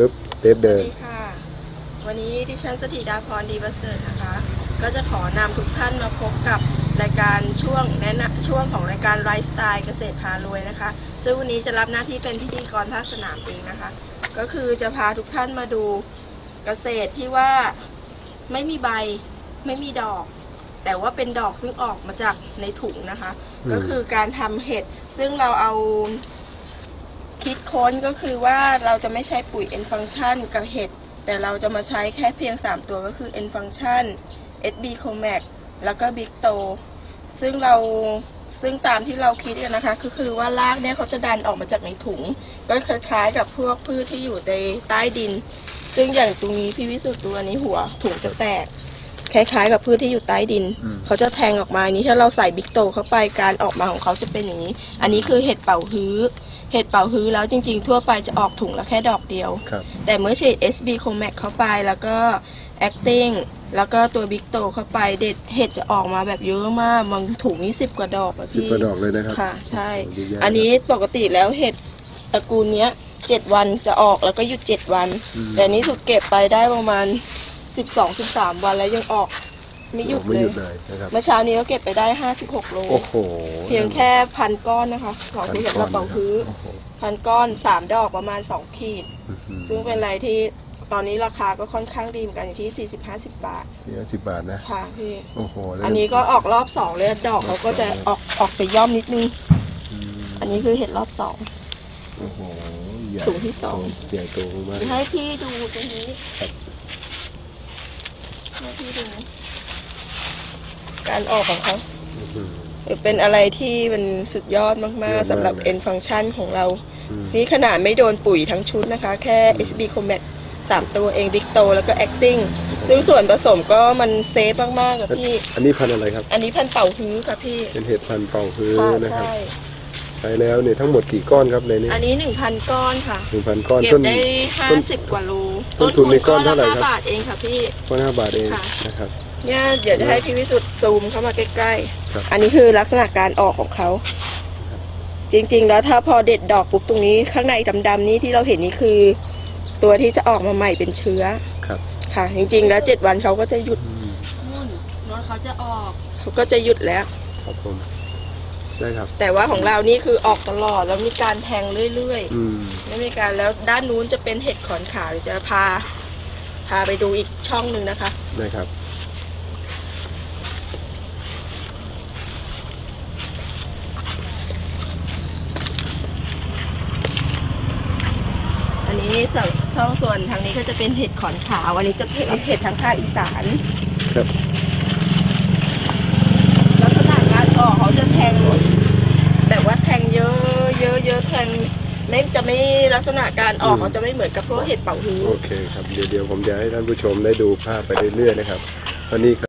ปึ๊บเทปสเดิวัสนดีค่ะ วันนี้ดิฉันสถิดาพรดีประเสริฐนะคะ ก็จะขอนำทุกท่านมาพบกับรายการช่วงแนะนำช่วงของรายการไลฟ์สไตล์เกษตรพารวยนะคะ ซึ่งวันนี้จะรับหน้าที่เป็นพิธีกรภาคสนามเองนะคะ ก็คือจะพาทุกท่านมาดูเกษตรที่ว่าไม่มีใบไม่มีดอก แต่ว่าเป็นดอกซึ่งออกมาจากในถุงนะคะ อืม ก็คือการทำเห็ดซึ่งเราเอา คิดค้นก็คือว่าเราจะไม่ใช้ปุ๋ย N function กับเห็ด แต่เราจะมาใช้แค่เพียง 3 ตัวก็คือ N function SB Comax แล้วก็ Big t o ซึ่งเราซึ่งตามที่เราคิดกันนะคะก็คือว่ารากเนี่ยเขาจะดันออกมาจากในถุง ก็คล้ายๆกับพวกพืชที่อยู่ในใต้ดิน ซึ่งอย่างตรงนี้พี่วิสุทธ์ตัวนี้หัวถุงจะแตก คล้ายๆ กับพืชที่อยู่ใต้ดินอืมเขาจะแทงออกมาอันนี้ถ้าเราใส่บิ๊กโตเข้าไปการออกมาของเขาจะเป็นอย่างนี้ อันนี้คือเห็ดเป่าฮื้อ เห็ดเป่าฮื้อแล้วจริง ๆ ทั่วไปจะออกถุงละแค่ดอกเดียวครับแต่เมื่อฉีด SB Comax เข้าไปแล้วก็ Acting แล้วก็ตัวบิ๊กโตเข้าไปเด็ดเห็ดจะออกมาแบบเยอะมากบางถุงนี่สิบกว่าดอกอะสิบพี่กระดอกเลยนะครับค่ะ ใช่โอ้ดีแย่อันนี้ปกติแล้วเห็ดตระกูลเนี้ยเจ็ดวันจะออกแล้วก็หยุดเจ็ดวันอืมแต่นี้สุดเก็บไปได้ประมาณ สิบสองสิบสามวันแล้วยังออกไม่หยุดไม่เลหย ยุดเลยนะครับ เมื่อเช้านี้ก็เก็บไปได้ห้าสิบหกโล โอ้โหเพียงแค่พันก้อนนะคะของที่เห็ดกระเป๋าพื้นโอ้โหพันก้อนสามดอกประมาณสองขีด อื้อหือซึ่งเป็นอะไรที่ตอนนี้ราคาก็ค่อนข้างดีเหมือนกันอยู่ที่สี่สิบห้าสิบบาทสี่สิบบาทนะ ค่ะพี่ โอ้โหแล้วอันนี้ก็ออกรอบสองเลยดอกเขาก็จะออกออกจะย่อมนิดนึง อืมอันนี้คือเห็ดรอบสอง โอ้โหใหญ่ถุงที่สอง ใหญ่โตมากให้พี่ดูตรงนี้ครับ ให้พี่ดู การออกของเขาอื้อหือเป็นอะไรที่มันสุดยอดมากยอดมากๆสำหรับเลย N function ของเรา อืม นี่ขนาดไม่โดนปุ๋ยทั้งชุดนะคะ แค่ SB Comax สามตัวเอง Big t o แล้วก็ Acting ซึ่งส่วนผสมก็มันเซฟมาก ๆ กับพี่ อันนี้พันธุ์อะไรครับ อันนี้พันเป่าฮื้อค่ะพี่ เป็นเห็ดพันธุ์เป่าฮื้อค่ะนะครับ ใช่ ใช้แล้วเนี่ยทั้งหมดกี่ก้อนครับในนี้อันนี้หนึ่งพันก้อนค่ะหนึ่งพันก้อนเก็บต้นได้ห้าต้นสิบกว่าโลต้นทุนในก้อนเท่าไหร่ละครับห้าบาทเองค่ะพี่ก้อนห้าบาทเองค่ะนะครับเนี่ยเดี๋ยวจะให้พี่วิสุทธ์ซูมเข้ามาใกล้ครับๆอันนี้คือลักษณะการออกของเขา จริงๆ แล้วถ้าพอเด็ดดอกปุ๊บตรงนี้ ข้างในดำๆนี้ที่เราเห็นนี่คือ ตัวที่จะออกมาใหม่เป็นเชื้อครับ ค่ะ จริงๆ แล้วเจ็ดวันเขาก็จะหยุดอืมนุ่นนอนเขาจะออกเขาก็จะหยุดแล้วครับผม ได้ครับ แต่ว่าของเรานี่คือออกตลอดแล้วมีการแทงเรื่อยๆอืมไม่มีการแล้วด้านนู้นจะเป็นเห็ดขอนขาวเดี๋ยวจะพา พาไปดูอีกช่องหนึ่งนะคะ ได้ครับ อันนี้ส่วนช่องส่วนทางนี้ก็จะเป็นเห็ดขอนขาว อันนี้จะเป็นเห็ดทางภาคอีสานครับ ลักษณะการออกเขาจะแทงแบบว่าแทงเยอะเยอะเยอะแทงไม่จะไม่ ลักษณะการออกอืมเขาจะไม่เหมือนกับพวกเห็ดเป่าฮื้อ โอเคครับเดี๋ยวเดี๋ยวผมจะให้ท่านผู้ชมได้ดูภาพไปเรื่อยๆนะครับตอนนี้